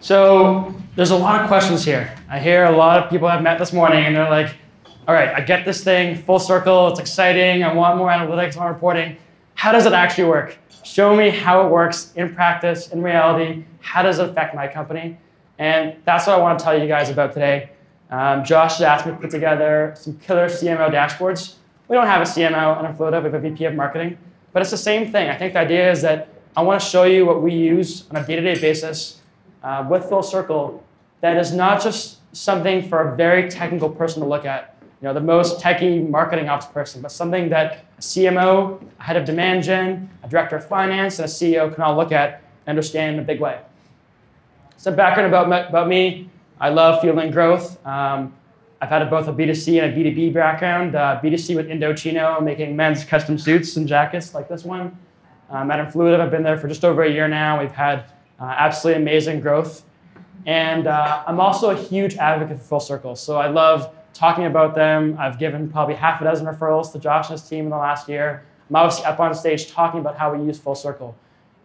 So there's a lot of questions here. I hear a lot of people I've met this morning, and they're like, all right, I get this thing, full circle, it's exciting, I want more analytics, more reporting. How does it actually work? Show me how it works in practice, in reality. How does it affect my company? And that's what I want to tell you guys about today. Um, Josh has asked me to put together some killer CMO dashboards. We don't have a CMO and a Influitive, we have a VP of marketing, but it's the same thing. I think the idea is that I want to show you what we use on a day-to-day basis uh, with Full Circle that is not just something for a very technical person to look at, you know, the most techie marketing ops person, but something that a CMO, a head of demand gen, a director of finance, and a CEO can all look at and understand in a big way. Some background about, about me. I love fueling growth. Um, I've had both a B2C and a B2B background. Uh, B2C with Indochino, making men's custom suits and jackets like this one. Um, at Influitive, I've been there for just over a year now. We've had uh, absolutely amazing growth. And uh, I'm also a huge advocate for Full Circle. So I love talking about them. I've given probably half a dozen referrals to Josh and his team in the last year. I'm obviously up on stage talking about how we use Full Circle.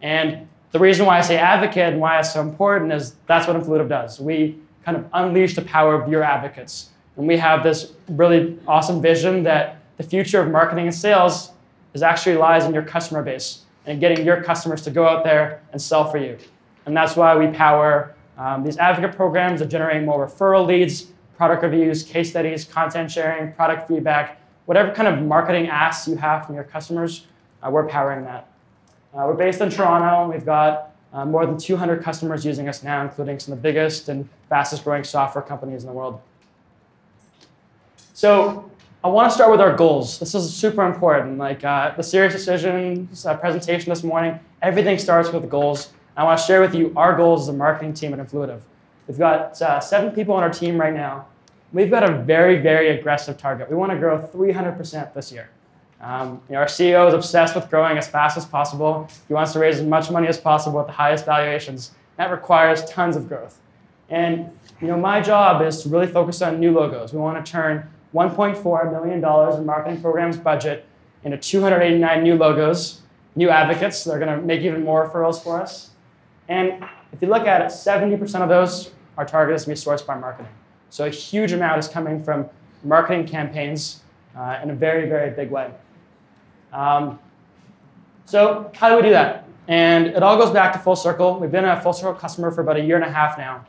And the reason why I say advocate and why it's so important is that's what Influitive does. We kind of unleash the power of your advocates. And we have this really awesome vision that the future of marketing and sales is actually lies in your customer base and getting your customers to go out there and sell for you. And that's why we power um, these advocate programs that generate more referral leads, product reviews, case studies, content sharing, product feedback, whatever kind of marketing asks you have from your customers, uh, we're powering that. Uh, we're based in Toronto. We've got uh, more than 200 customers using us now, including some of the biggest and fastest growing software companies in the world. So I want to start with our goals. This is super important. Like uh, the SiriusDecisions uh, presentation this morning, everything starts with goals. I want to share with you our goals as a marketing team at Influitive. We've got uh, seven people on our team right now. We've got a very, very aggressive target. We want to grow 300% this year. Um, you know, our CEO is obsessed with growing as fast as possible. He wants to raise as much money as possible at the highest valuations. That requires tons of growth. And you know, my job is to really focus on new logos. We want to turn $1.4 million in marketing programs budget into 289 new logos, new advocates. They're going to make even more referrals for us. And if you look at it, 70% of those, our target is to be sourced by marketing. So a huge amount is coming from marketing campaigns uh, in a very, very big way. Um, so how do we do that? And it all goes back to Full Circle. We've been a Full Circle customer for about a year and a half now.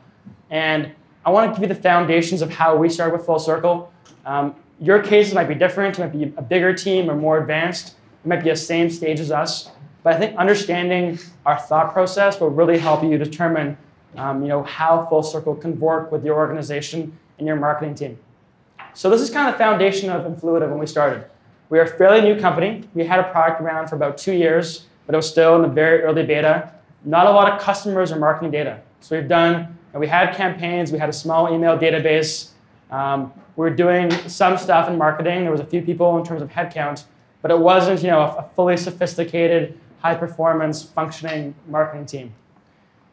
And I want to give you the foundations of how we started with Full Circle. Um, your cases might be different. It might be a bigger team or more advanced. It might be the same stage as us. But I think understanding our thought process will really help you determine um, you know, how Full Circle can work with your organization and your marketing team. So this is kind of the foundation of Influitive when we started. We are a fairly new company. We had a product around for about two years, but it was still in the very early beta. Not a lot of customers or marketing data. So we've done, we had campaigns, we had a small email database. Um, we were doing some stuff in marketing. There was a few people in terms of headcount, but it wasn't you know, a fully sophisticated, high performance, functioning marketing team.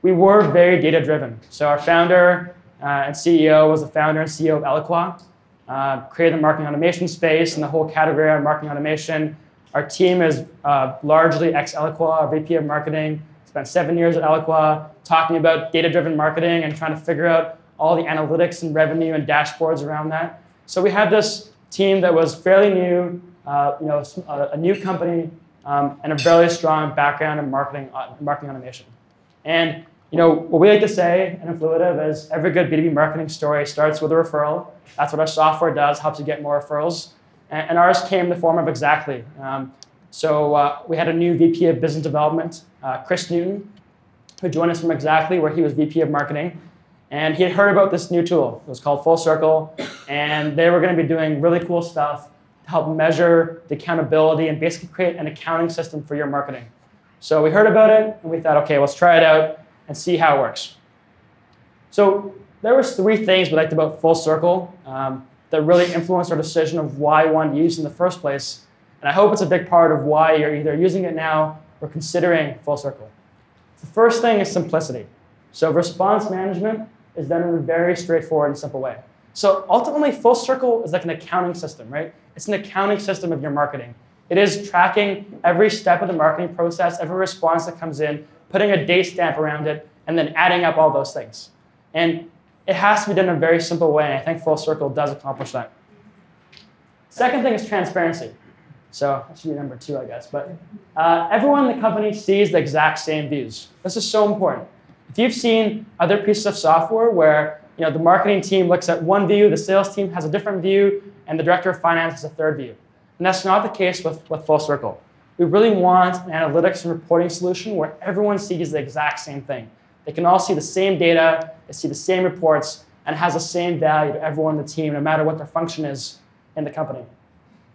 We were very data driven. So our founder uh, and CEO was the founder and CEO of Eloqua uh, created the marketing automation space and the whole category on marketing automation. Our team is uh, largely ex-Eloqua, our VP of marketing, spent seven years at Eloqua talking about data-driven marketing and trying to figure out all the analytics and revenue and dashboards around that. So we had this team that was fairly new, uh, you know, a, a new company, um, and a very strong background in marketing, uh, marketing automation. And you know, what we like to say in Influitive is every good B2B marketing story starts with a referral. That's what our software does, helps you get more referrals. And, and ours came in the form of Xactly. Um, so uh, we had a new VP of business development, uh, Chris Newton, who joined us from Xactly, where he was VP of marketing. And he had heard about this new tool. It was called Full Circle. And they were going to be doing really cool stuff help measure the accountability and basically create an accounting system for your marketing. So we heard about it, and we thought, okay, let's try it out and see how it works. So there was three things we liked about Full Circle um, that really influenced our decision of why we wanted to use in the first place. And I hope it's a big part of why you're either using it now or considering Full Circle. The first thing is simplicity. So response management is done in a very straightforward and simple way. So ultimately, Full Circle is like an accounting system, right? It's an accounting system of your marketing. It is tracking every step of the marketing process, every response that comes in, putting a date stamp around it, and then adding up all those things. And it has to be done in a very simple way, and I think Full Circle does accomplish that. Second thing is transparency. So that should be number two, I guess. But uh, everyone in the company sees the exact same views. This is so important. If you've seen other pieces of software where you know, the marketing team looks at one view, the sales team has a different view, and the director of finance has a third view. And that's not the case with, with Full Circle. We really want an analytics and reporting solution where everyone sees the exact same thing. They can all see the same data, they see the same reports, and has the same value to everyone in the team, no matter what their function is in the company.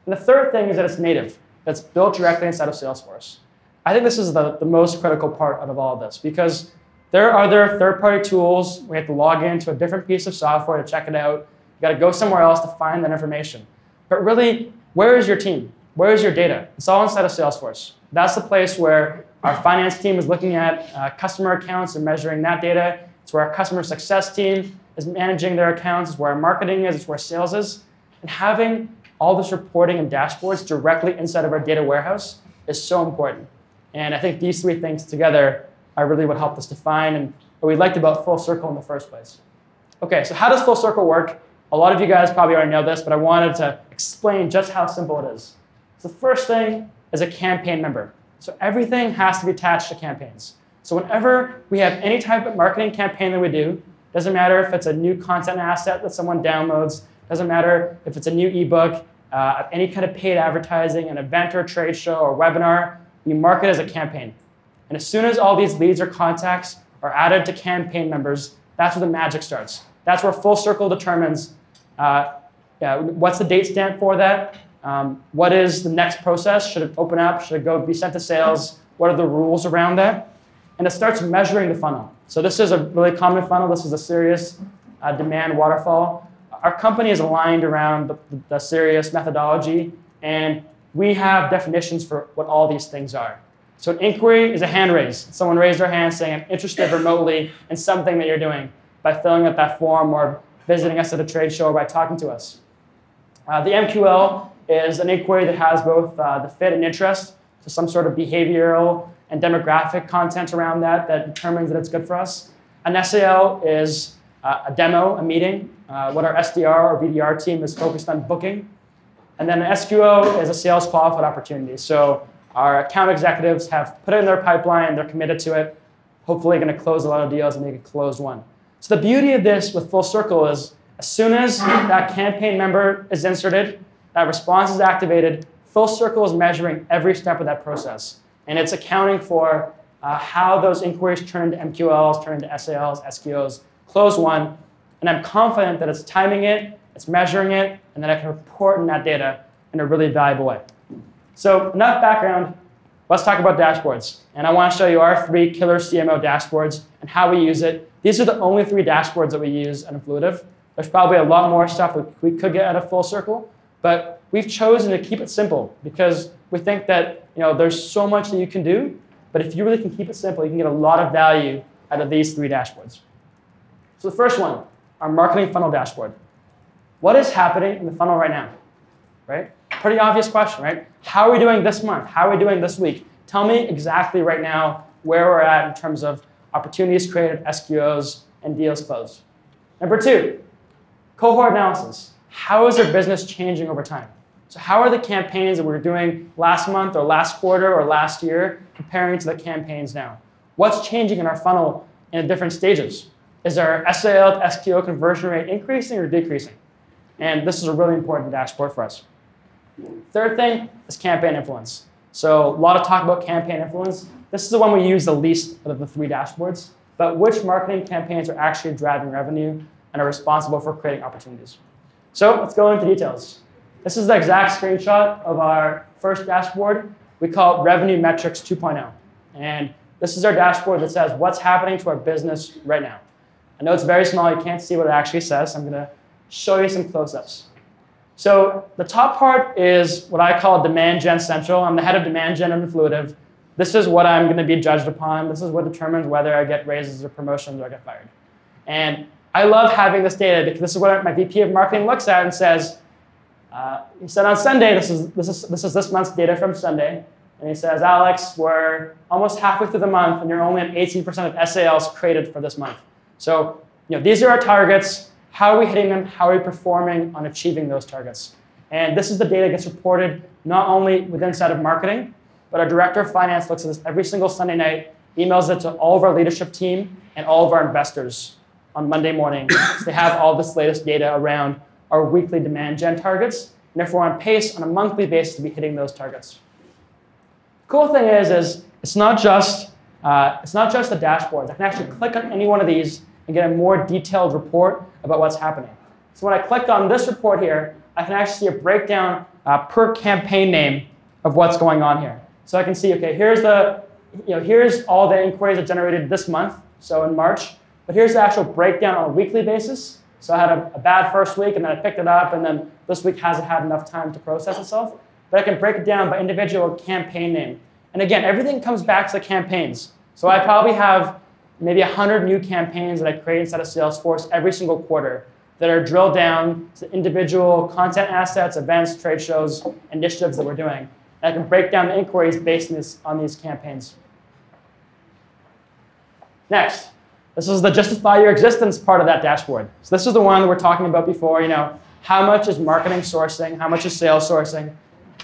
And the third thing is that it's native, that's built directly inside of Salesforce. I think this is the, the most critical part out of all of this because there are other third-party tools. We have to log into a different piece of software to check it out. You got to go somewhere else to find that information. But really, where is your team? Where is your data? It's all inside of Salesforce. That's the place where our finance team is looking at uh, customer accounts and measuring that data. It's where our customer success team is managing their accounts. It's where our marketing is. It's where sales is. And having all this reporting and dashboards directly inside of our data warehouse is so important. And I think these three things together are really what helped us define and what we liked about Full Circle in the first place. Okay, so how does Full Circle work? A lot of you guys probably already know this, but I wanted to explain just how simple it is. So the first thing is a campaign member. So everything has to be attached to campaigns. So whenever we have any type of marketing campaign that we do, doesn't matter if it's a new content asset that someone downloads, doesn't matter if it's a new ebook, uh, any kind of paid advertising, an event or trade show or webinar, we mark it as a campaign. And as soon as all these leads or contacts are added to campaign members, that's where the magic starts. That's where Full Circle determines uh, yeah, what's the date stamp for that, um, what is the next process? Should it open up? Should it go be sent to sales? What are the rules around that? And it starts measuring the funnel. So this is a really common funnel. This is a Sirius uh, demand waterfall. Our company is aligned around the, the Sirius methodology, and we have definitions for what all these things are. So an inquiry is a hand raise. Someone raised their hand saying, I'm interested remotely in something that you're doing by filling out that form or visiting us at a trade show or by talking to us. Uh, the MQL is an inquiry that has both uh, the fit and interest, so some sort of behavioral and demographic content around that that determines that it's good for us. An SAL is uh, a demo, a meeting, uh, what our SDR or BDR team is focused on booking. And then an SQO is a sales qualified opportunity. So our account executives have put it in their pipeline, they're committed to it, hopefully going to close a lot of deals and make a closed won. So the beauty of this with Full Circle is as soon as that campaign member is inserted, that response is activated, Full Circle is measuring every step of that process. And it's accounting for uh, how those inquiries turn into MQLs, turn into SALs, SQOs, close won. And I'm confident that it's timing it, it's measuring it, and that I can report in that data in a really valuable way. So enough background. Let's talk about dashboards. And I want to show you our three killer CMO dashboards and how we use it. These are the only three dashboards that we use at Influitive. There's probably a lot more stuff that we could get out of Full Circle, but we've chosen to keep it simple because we think that you know, there's so much that you can do, but if you really can keep it simple, you can get a lot of value out of these three dashboards. So the first one, our marketing funnel dashboard. What is happening in the funnel right now? Right? Pretty obvious question, right? How are we doing this month? How are we doing this week? Tell me exactly right now where we're at in terms of opportunities created, SQOs, and deals closed. Number two, cohort analysis. How is their business changing over time? So how are the campaigns that we were doing last month or last quarter or last year comparing to the campaigns now? What's changing in our funnel in the different stages? Is our SAL to SQO conversion rate increasing or decreasing? And this is a really important dashboard for us. Third thing is campaign influence. So a lot of talk about campaign influence. This is the one we use the least of the three dashboards, but which marketing campaigns are actually driving revenue and are responsible for creating opportunities. So let's go into details. This is the exact screenshot of our first dashboard. We call it Revenue Metrics 2.0. And this is our dashboard that says what's happening to our business right now. I know it's very small, you can't see what it actually says. I'm gonna show you some close-ups. So the top part is what I call Demand Gen Central. I'm the head of Demand Gen and Influitive. This is what I'm gonna be judged upon. This is what determines whether I get raises or promotions or I get fired. And I love having this data because this is what my VP of marketing looks at and says, uh, he said on Sunday, this is, this, is, this is this month's data from Sunday. And he says, Alex, we're almost halfway through the month and you're only at 18% of SALs created for this month. So you know, these are our targets. How are we hitting them? How are we performing on achieving those targets? And this is the data that gets reported not only within inside of marketing, but our director of finance looks at this every single Sunday night, emails it to all of our leadership team and all of our investors on Monday morning. so they have all this latest data around our weekly demand gen targets, and if we're on pace on a monthly basis to be hitting those targets. Cool thing is, is it's not just uh, it's not just the dashboards. I can actually click on any one of these and get a more detailed report about what's happening. So when I click on this report here, I can actually see a breakdown uh, per campaign name of what's going on here. So I can see, okay, here's the, you know, here's all the inquiries that generated this month, so in March. But here's the actual breakdown on a weekly basis. So I had a, a bad first week, and then I picked it up, and then this week hasn't had enough time to process itself. But I can break it down by individual campaign name. And again, everything comes back to the campaigns. So I probably have maybe 100 new campaigns that I create inside of Salesforce every single quarter that are drilled down to individual content assets, events, trade shows, initiatives that we're doing. And I can break down the inquiries based on, this, on these campaigns. Next, this is the justify your existence part of that dashboard. So this is the one that we're talking about before, you know, how much is marketing sourcing, how much is sales sourcing.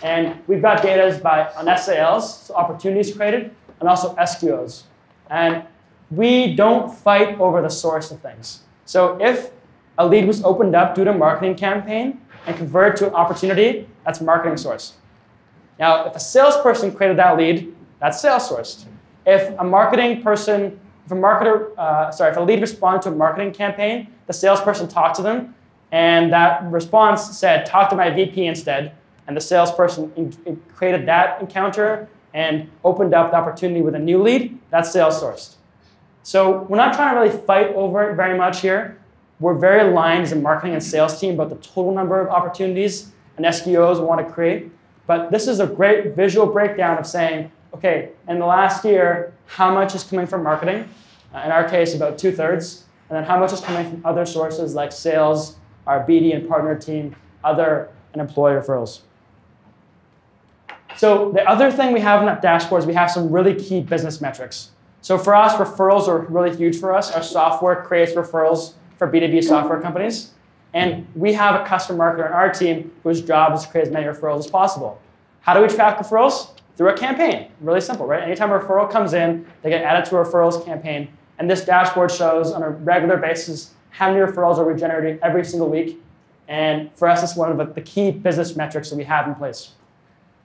And we've got data by on SALs, so opportunities created, and also SQOs. And we don't fight over the source of things. So if a lead was opened up due to a marketing campaign and converted to an opportunity, that's marketing source. Now, if a salesperson created that lead, that's sales sourced. If a marketing person, if a marketer, uh, sorry, if a lead responded to a marketing campaign, the salesperson talked to them, and that response said, talk to my VP instead, and the salesperson created that encounter and opened up the opportunity with a new lead, that's sales sourced. So we're not trying to really fight over it very much here. We're very aligned as a marketing and sales team about the total number of opportunities and SQOs we want to create. But this is a great visual breakdown of saying, okay, in the last year, how much is coming from marketing? Uh, in our case, about two thirds. And then how much is coming from other sources like sales, our BD and partner team, other and employee referrals. So the other thing we have in that dashboard is we have some really key business metrics. So for us, referrals are really huge for us. Our software creates referrals for B2B software companies. And we have a customer marketer on our team whose job is to create as many referrals as possible. How do we track referrals? Through a campaign. Really simple, right? Anytime a referral comes in, they get added to a referrals campaign. And this dashboard shows on a regular basis how many referrals are we generating every single week. And for us, it's one of the key business metrics that we have in place.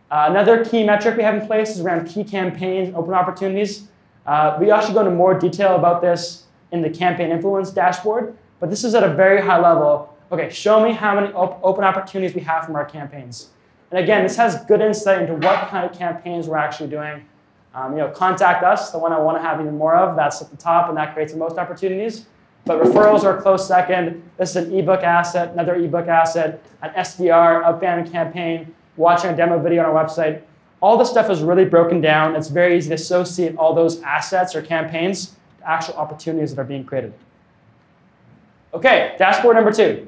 Uh, another key metric we have in place is around key campaigns, open opportunities. Uh, we actually go into more detail about this in the campaign influence dashboard, but this is at a very high level. Okay, show me how many op open opportunities we have from our campaigns. And again, this has good insight into what kind of campaigns we're actually doing. Um, you know, contact us, the one I want to have even more of. That's at the top, and that creates the most opportunities. But referrals are a close second. This is an ebook asset, another ebook asset, an SDR, outbound campaign, watching a demo video on our website. All this stuff is really broken down. It's very easy to associate all those assets or campaigns to actual opportunities that are being created. Okay, dashboard number two,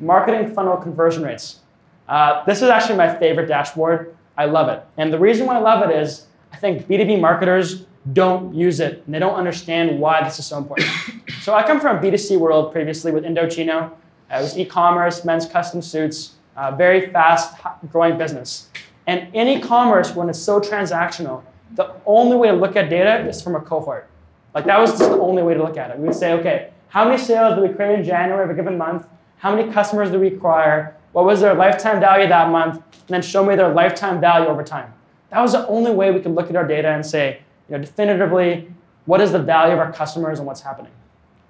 marketing funnel conversion rates. Uh, this is actually my favorite dashboard. I love it. And the reason why I love it is I think B2B marketers don't use it and they don't understand why this is so important. so I come from a B2C world previously with Indochino. It was e-commerce, men's custom suits, uh, very fast growing business. And in e-commerce, when it's so transactional, the only way to look at data is from a cohort. Like that was just the only way to look at it. We would say, okay, how many sales did we create in January of a given month? How many customers did we acquire? What was their lifetime value that month? And then show me their lifetime value over time. That was the only way we could look at our data and say, you know, definitively, what is the value of our customers and what's happening.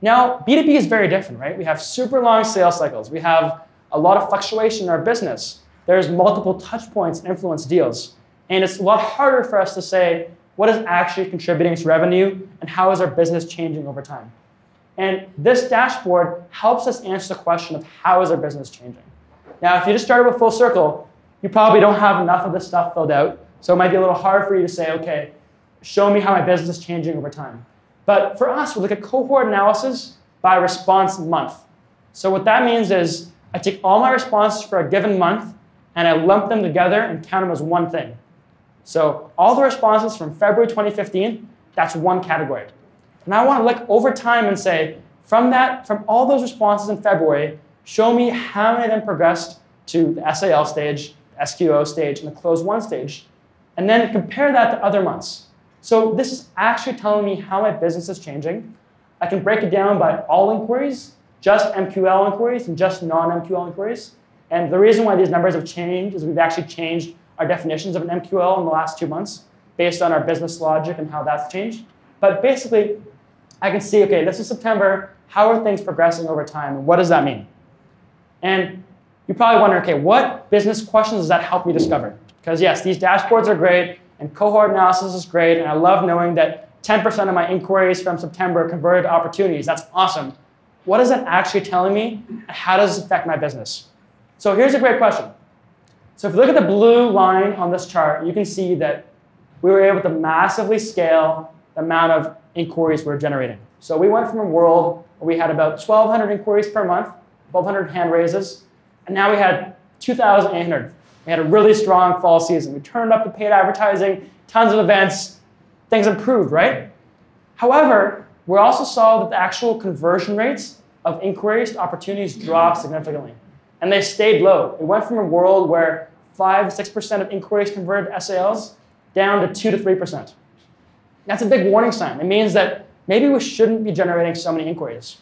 Now, B2B is very different, right? We have super long sales cycles. We have a lot of fluctuation in our business. There's multiple touch points and influence deals. And it's a lot harder for us to say what is actually contributing to revenue and how is our business changing over time. And this dashboard helps us answer the question of how is our business changing. Now, if you just started with full circle, you probably don't have enough of this stuff filled out. So it might be a little hard for you to say, okay, show me how my business is changing over time. But for us, we look at cohort analysis by response month. So what that means is I take all my responses for a given month and I lump them together and count them as one thing. So all the responses from February 2015, that's one category. And I want to look over time and say, from that, from all those responses in February, show me how many of them progressed to the SAL stage, the SQO stage, and the close won stage, and then compare that to other months. So this is actually telling me how my business is changing. I can break it down by all inquiries, just MQL inquiries, and just non-MQL inquiries. And the reason why these numbers have changed is we've actually changed our definitions of an MQL in the last two months based on our business logic and how that's changed. But basically, I can see, okay, this is September. How are things progressing over time? And what does that mean? And you probably wonder, okay, what business questions does that help me discover? Because yes, these dashboards are great, and cohort analysis is great, and I love knowing that 10% of my inquiries from September converted to opportunities. That's awesome. What is that actually telling me? How does it affect my business? So here's a great question. So if you look at the blue line on this chart, you can see that we were able to massively scale the amount of inquiries we're generating. So we went from a world where we had about 1,200 inquiries per month, 1,200 hand raises, and now we had 2,800. We had a really strong fall season. We turned up the paid advertising, tons of events, things improved, right? However, we also saw that the actual conversion rates of inquiries to opportunities dropped significantly. And they stayed low. It went from a world where 5 6% of inquiries converted to SALs down to 2 to 3%. That's a big warning sign. It means that maybe we shouldn't be generating so many inquiries.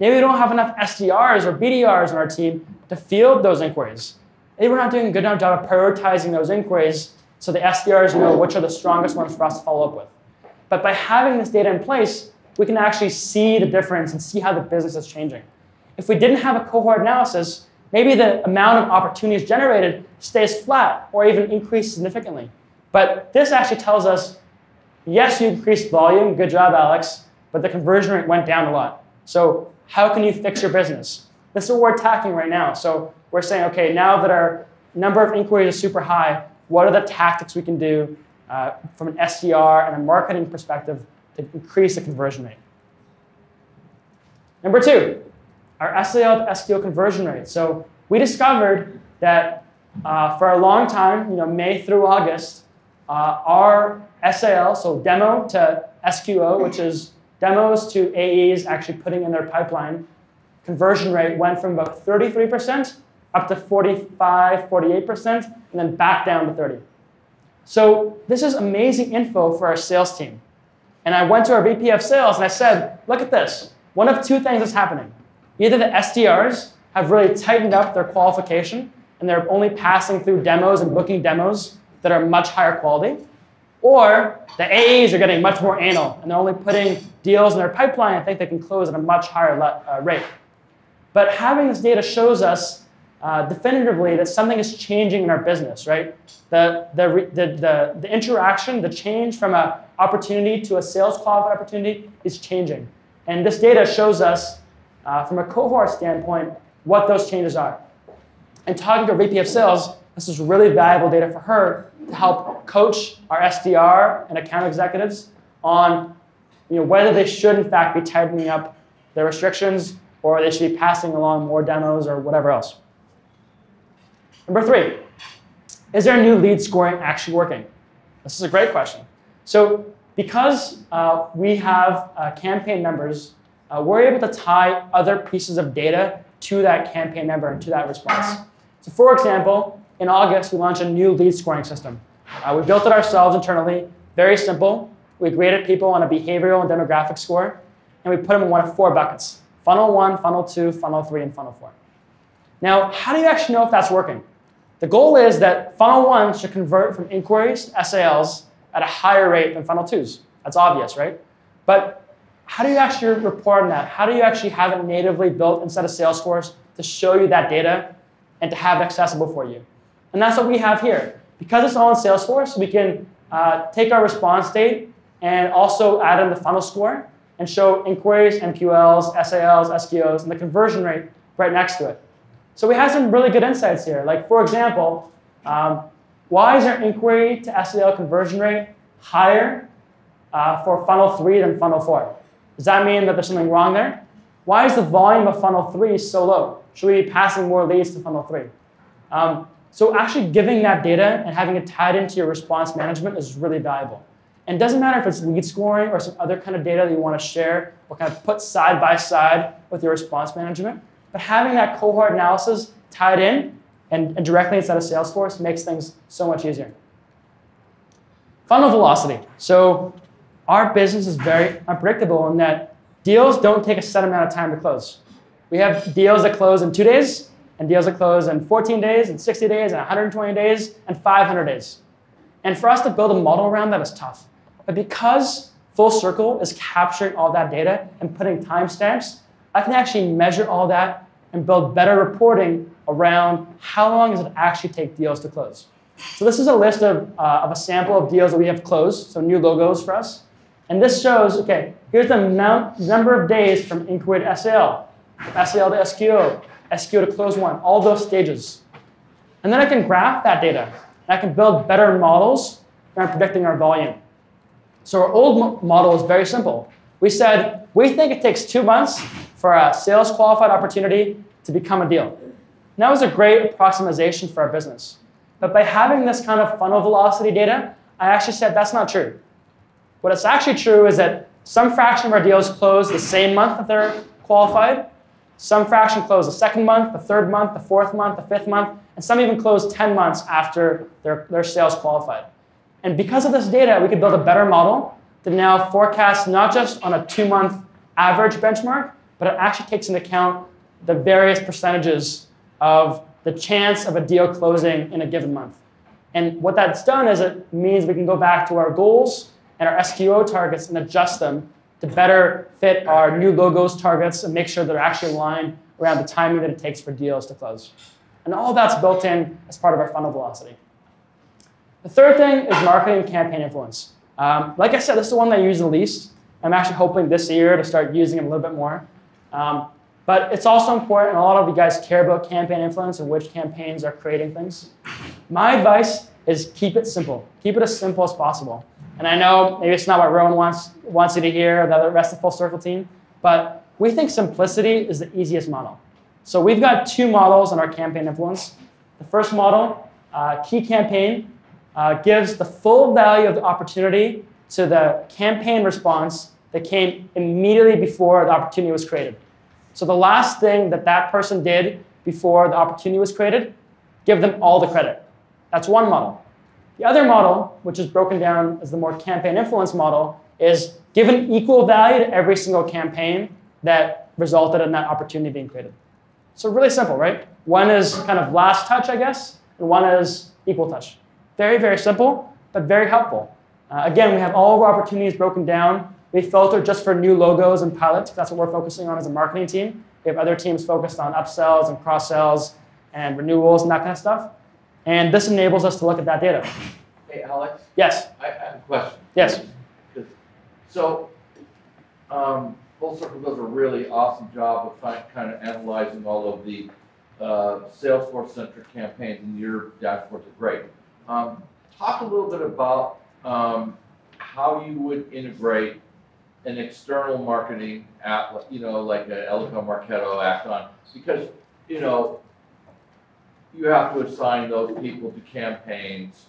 Maybe we don't have enough SDRs or BDRs on our team to field those inquiries. Maybe we're not doing a good enough job of prioritizing those inquiries so the SDRs know which are the strongest ones for us to follow up with. But by having this data in place, we can actually see the difference and see how the business is changing. If we didn't have a cohort analysis, maybe the amount of opportunities generated stays flat or even increased significantly. But this actually tells us, yes, you increased volume, good job, Alex, but the conversion rate went down a lot. So how can you fix your business? This is what we're attacking right now. So we're saying, okay, now that our number of inquiries is super high, what are the tactics we can do uh, from an SDR and a marketing perspective to increase the conversion rate? Number two, our SAL to SQO conversion rate. So we discovered that uh, for a long time, you know, May through August, uh, our SAL, so demo to SQO, which is demos to AEs actually putting in their pipeline, conversion rate went from about 33% up to 45, 48%, and then back down to 30. So this is amazing info for our sales team. And I went to our VP of sales and I said, look at this. One of two things is happening. Either the SDRs have really tightened up their qualification and they're only passing through demos and booking demos that are much higher quality, or the AEs are getting much more anal and they're only putting deals in their pipeline and think they can close at a much higher uh, rate. But having this data shows us uh, definitively that something is changing in our business, right? The, the, the, the, the interaction, the change from an opportunity to a sales qualified opportunity is changing. And this data shows us, uh, from a cohort standpoint, what those changes are. And talking to our VP of sales, this is really valuable data for her to help coach our SDR and account executives on you know, whether they should, in fact, be tightening up their restrictions or they should be passing along more demos or whatever else. Number three, is there new lead scoring actually working? This is a great question. So because uh, we have uh, campaign members, uh, we're able to tie other pieces of data to that campaign member and to that response. So for example, in August, we launched a new lead scoring system. Uh, we built it ourselves internally, very simple. We graded people on a behavioral and demographic score, and we put them in one of four buckets. Funnel one, funnel two, funnel three, and funnel four. Now, how do you actually know if that's working? The goal is that funnel one should convert from inquiries to SALs at a higher rate than funnel twos. That's obvious, right? But how do you actually report on that? How do you actually have it natively built inside of Salesforce to show you that data and to have it accessible for you? And that's what we have here. Because it's all in Salesforce, we can uh, take our response date and also add in the funnel score and show inquiries, MQLs, SALs, SQOs, and the conversion rate right next to it. So we have some really good insights here. Like, for example, um, why is our inquiry to SAL conversion rate higher uh, for funnel 3 than funnel 4? Does that mean that there's something wrong there? Why is the volume of funnel 3 so low? Should we be passing more leads to funnel 3? Um, So actually giving that data and having it tied into your response management is really valuable. And it doesn't matter if it's lead scoring or some other kind of data that you want to share or kind of put side by side with your response management. But having that cohort analysis tied in and, and directly inside of Salesforce makes things so much easier. Funnel velocity. So our business is very unpredictable in that deals don't take a set amount of time to close. We have deals that close in two days, and deals that close in 14 days, and 60 days, and 120 days, and 500 days. And for us to build a model around that is tough. But because Full Circle is capturing all that data and putting timestamps, I can actually measure all that and build better reporting around how long does it actually take deals to close. So this is a list of, uh, of a sample of deals that we have closed, so new logos for us. And this shows, okay, here's the amount, number of days from inquiry to SAL, SAL to SQO, SQO to close won, all those stages. And then I can graph that data. And I can build better models around predicting our volume. So our old model is very simple. We said, we think it takes two months for a sales qualified opportunity to become a deal. And that was a great approximation for our business. But by having this kind of funnel velocity data, I actually said that's not true. What is actually true is that some fraction of our deals close the same month that they're qualified, some fraction close the second month, the third month, the fourth month, the fifth month, and some even close 10 months after their, their sales qualified. And because of this data, we could build a better model that now forecasts not just on a two month average benchmark, but it actually takes into account the various percentages of the chance of a deal closing in a given month. And what that's done is it means we can go back to our goals and our SQO targets and adjust them to better fit our new logos targets and make sure they're actually aligned around the timing that it takes for deals to close. And all that's built in as part of our funnel velocity. The third thing is marketing campaign influence. Um, like I said, this is the one that I use the least. I'm actually hoping this year to start using it a little bit more. Um, but it's also important, a lot of you guys care about campaign influence and which campaigns are creating things. My advice is keep it simple. Keep it as simple as possible. And I know maybe it's not what Rowan wants, wants you to hear, or the rest of the Full Circle team, but we think simplicity is the easiest model. So we've got two models in our campaign influence. The first model, uh, key campaign, uh, gives the full value of the opportunity to the campaign response that came immediately before the opportunity was created. So the last thing that that person did before the opportunity was created, give them all the credit. That's one model. The other model, which is broken down as the more campaign influence model, is given equal value to every single campaign that resulted in that opportunity being created. So really simple, right? One is kind of last touch, I guess, and one is equal touch. Very, very simple, but very helpful. Uh, again, we have all of our opportunities broken down. We filter just for new logos and pilots. That's what we're focusing on as a marketing team. We have other teams focused on upsells and cross sells and renewals and that kind of stuff. And this enables us to look at that data. Hey, Alex? Yes. I, have a question. Yes. So, um, Full Circle does a really awesome job of kind of analyzing all of the uh, Salesforce-centric campaigns, and your dashboards are great. Um, talk a little bit about um, how you would integrate an external marketing app, like, you know, like a Eloqua Marketo Act-On, because you know you have to assign those people to campaigns,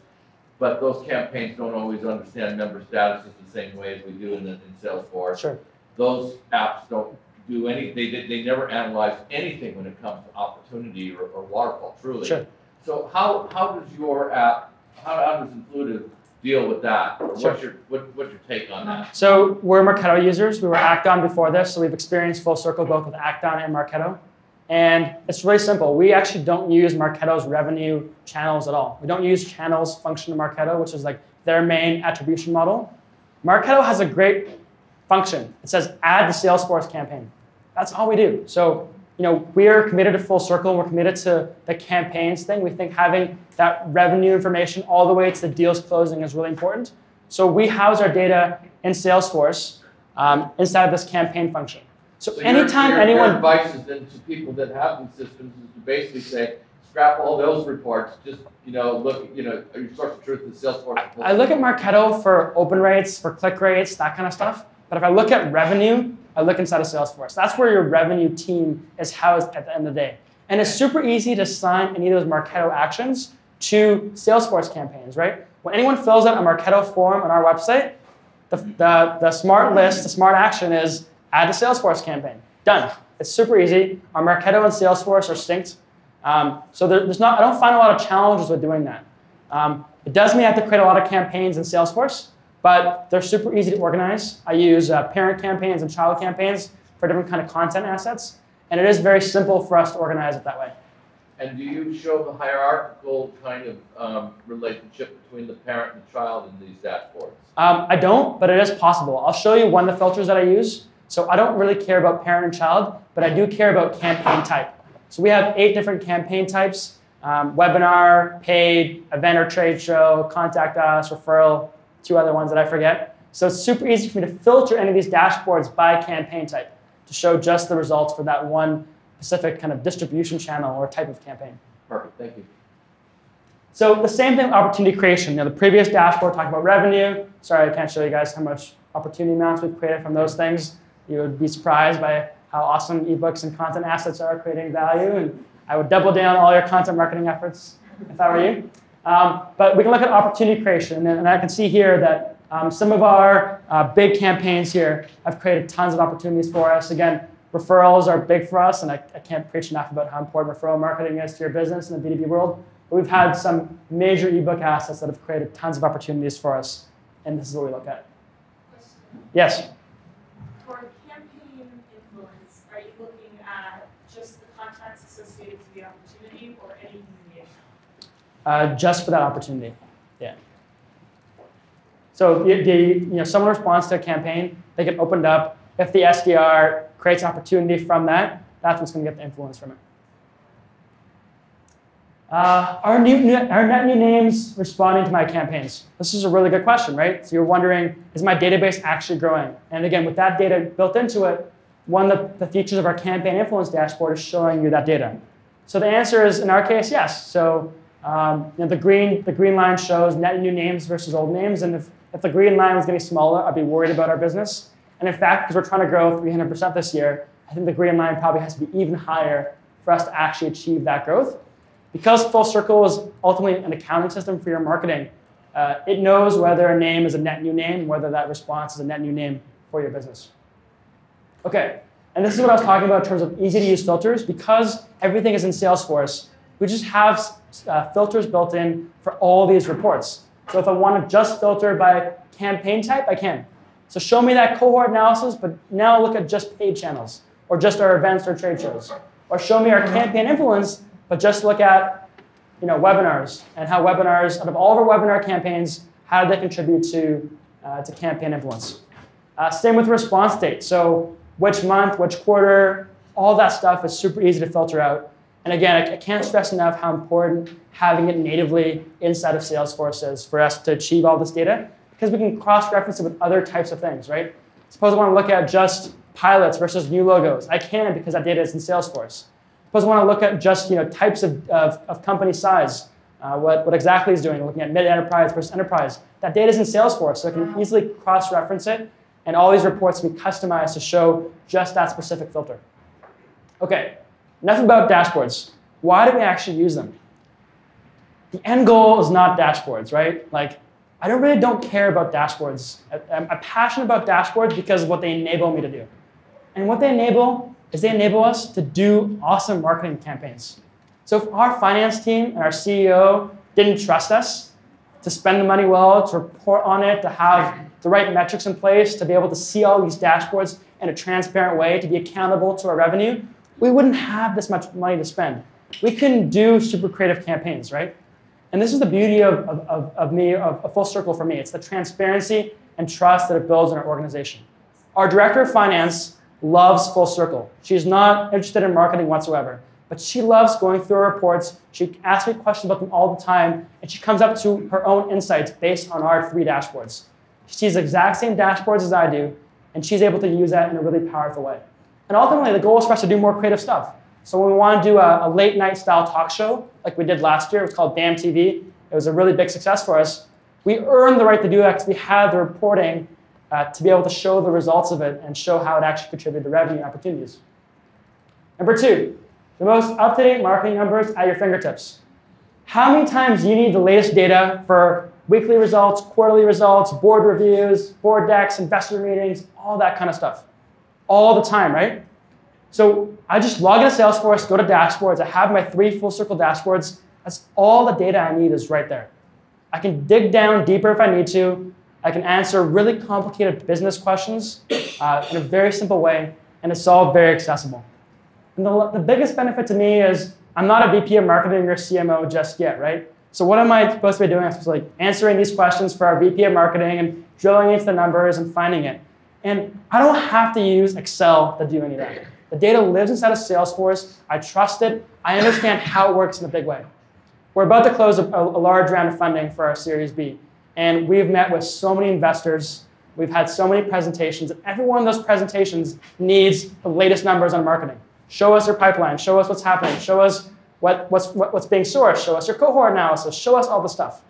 but those campaigns don't always understand member statuses the same way as we do in, the, in Salesforce. Sure. Those apps don't do any, they, they, they never analyze anything when it comes to opportunity or, or waterfall, truly. Sure. So how, how does your app, how, how does Influitive deal with that? Or Sure. what's your, what, what's your take on that? So we're Marketo users. We were Act-On before this, so we've experienced full circle both with Act-On and Marketo. And it's really simple. We actually don't use Marketo's revenue channels at all. We don't use channels function in Marketo, which is like their main attribution model. Marketo has a great function. It says add the Salesforce campaign. That's all we do. So, you know, we're committed to full circle and we're committed to the campaigns thing. We think having that revenue information all the way to the deals closing is really important. So we house our data in Salesforce um, inside of this campaign function. So, So anytime your- anyone Your advice is then to people that have these systems is to basically say, scrap all those reports, just, you know, look, you know, your source of truth is Salesforce. Full I look at Marketo for open rates, for click rates, that kind of stuff. But if I look at revenue, I look inside of Salesforce. That's where your revenue team is housed at the end of the day. And it's super easy to assign any of those Marketo actions to Salesforce campaigns, right? When anyone fills out a Marketo form on our website, the, the, the smart list, the smart action is add to Salesforce campaign. Done. It's super easy. Our Marketo and Salesforce are synced. Um, so there, there's not, I don't find a lot of challenges with doing that. Um, it does mean I have to create a lot of campaigns in Salesforce, but they're super easy to organize. I use uh, parent campaigns and child campaigns for different kind of content assets, and it is very simple for us to organize it that way. And do you show the hierarchical kind of um, relationship between the parent and the child in these dashboards? Um, I don't, but it is possible. I'll show you one of the filters that I use. So I don't really care about parent and child, but I do care about campaign type. So we have eight different campaign types, um, webinar, paid, event or trade show, contact us, referral, two other ones that I forget. So it's super easy for me to filter any of these dashboards by campaign type to show just the results for that one specific kind of distribution channel or type of campaign. Perfect, thank you. So the same thing with opportunity creation. You know, the previous dashboard talked about revenue. Sorry, I can't show you guys how much opportunity amounts we've created from those things. You would be surprised by how awesome ebooks and content assets are creating value. And I would double down all your content marketing efforts if I were you. Um, but we can look at opportunity creation. And, and I can see here that um, some of our uh, big campaigns here have created tons of opportunities for us. Again, referrals are big for us. And I, I can't preach enough about how important referral marketing is to your business in the B2B world. But we've had some major ebook assets that have created tons of opportunities for us. And this is what we look at. Yes? Uh, just for that opportunity. Yeah. So the, the, you know, someone responds to a campaign, they get opened up. If the SDR creates opportunity from that, that's what's going to get the influence from it. Uh, are, new, new, are net new names responding to my campaigns? This is a really good question, right? So you're wondering, is my database actually growing? And again, with that data built into it, one of the, features of our campaign influence dashboard is showing you that data. So the answer is, in our case, yes. So um, you know, the, green, the green line shows net new names versus old names. And if, if the green line was getting smaller, I'd be worried about our business. And in fact, because we're trying to grow 300% this year, I think the green line probably has to be even higher for us to actually achieve that growth. Because Full Circle is ultimately an accounting system for your marketing, uh, it knows whether a name is a net new name, whether that response is a net new name for your business. Okay, and this is what I was talking about in terms of easy to use filters. Because everything is in Salesforce, we just have uh, filters built in for all these reports. So if I want to just filter by campaign type, I can. So show me that cohort analysis, but now look at just paid channels, or just our events or trade shows. Or show me our campaign influence, but just look at you know, webinars and how webinars, out of all of our webinar campaigns, how do they contribute to, uh, to campaign influence. Uh, same with response date. So which month, which quarter, all that stuff is super easy to filter out. And again, I, can't stress enough how important having it natively inside of Salesforce is for us to achieve all this data because we can cross-reference it with other types of things, right? Suppose I want to look at just pilots versus new logos. I can because that data is in Salesforce. Suppose I want to look at just you know, types of, of, of company size, uh, what, what Xactly is doing, looking at mid-enterprise versus enterprise. That data is in Salesforce, so I can easily cross-reference it, and all these reports can be customized to show just that specific filter. Okay, Enough about dashboards. Why do we actually use them? The end goal is not dashboards, right? Like, I don't really don't care about dashboards. I'm, I'm passionate about dashboards because of what they enable me to do. And what they enable is they enable us to do awesome marketing campaigns. So if our finance team and our CEO didn't trust us to spend the money well, to report on it, to have the right metrics in place, to be able to see all these dashboards in a transparent way, to be accountable to our revenue, we wouldn't have this much money to spend. We couldn't do super creative campaigns, right? And this is the beauty of, of, of, me, of a full circle for me. It's the transparency and trust that it builds in our organization. Our director of finance loves full circle. She's not interested in marketing whatsoever, but she loves going through her reports. She asks me questions about them all the time, and she comes up to her own insights based on our three dashboards. She sees the exact same dashboards as I do, and she's able to use that in a really powerful way. And ultimately, the goal is for us to do more creative stuff. So when we want to do a, a late night style talk show, like we did last year, it was called BAM TV. It was a really big success for us. We earned the right to do that because we had the reporting uh, to be able to show the results of it and show how it actually contributed to revenue opportunities. Number two, The most up-to-date marketing numbers at your fingertips. How many times do you need the latest data for weekly results, quarterly results, board reviews, board decks, investor meetings, all that kind of stuff? All the time, right? So I just log into Salesforce, go to dashboards. I have my three full circle dashboards. That's all the data I need is right there. I can dig down deeper if I need to. I can answer really complicated business questions uh, in a very simple way, and it's all very accessible. And the, the biggest benefit to me is I'm not a VP of marketing or CMO just yet, right? So what am I supposed to be doing? I'm supposed to like answering these questions for our VP of marketing and drilling into the numbers and finding it. And I don't have to use Excel to do any of that. The data lives inside of Salesforce. I trust it. I understand how it works in a big way. We're about to close a, a large round of funding for our Series B. And we've met with so many investors. We've had so many presentations. And every one of those presentations needs the latest numbers on marketing. Show us your pipeline. Show us what's happening. Show us what, what's, what, what's being sourced. Show us your cohort analysis. Show us all the stuff.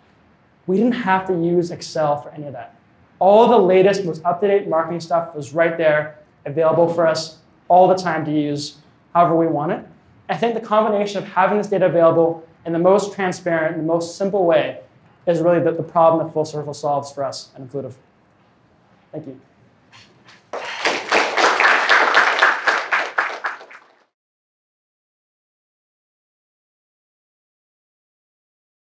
We didn't have to use Excel for any of that. All the latest, most up-to-date marketing stuff was right there, available for us all the time to use however we want it. I think the combination of having this data available in the most transparent, the most simple way is really the, the problem that Full Circle solves for us at Influitive. Thank you.